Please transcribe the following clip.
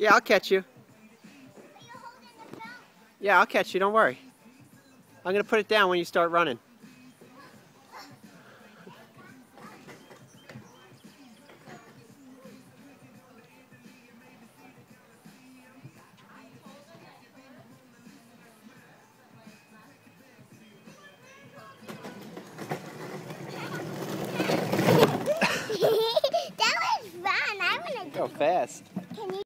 Yeah, I'll catch you. Yeah, I'll catch you. Don't worry. I'm going to put it down when you start running. that was fun. I want to Go fast.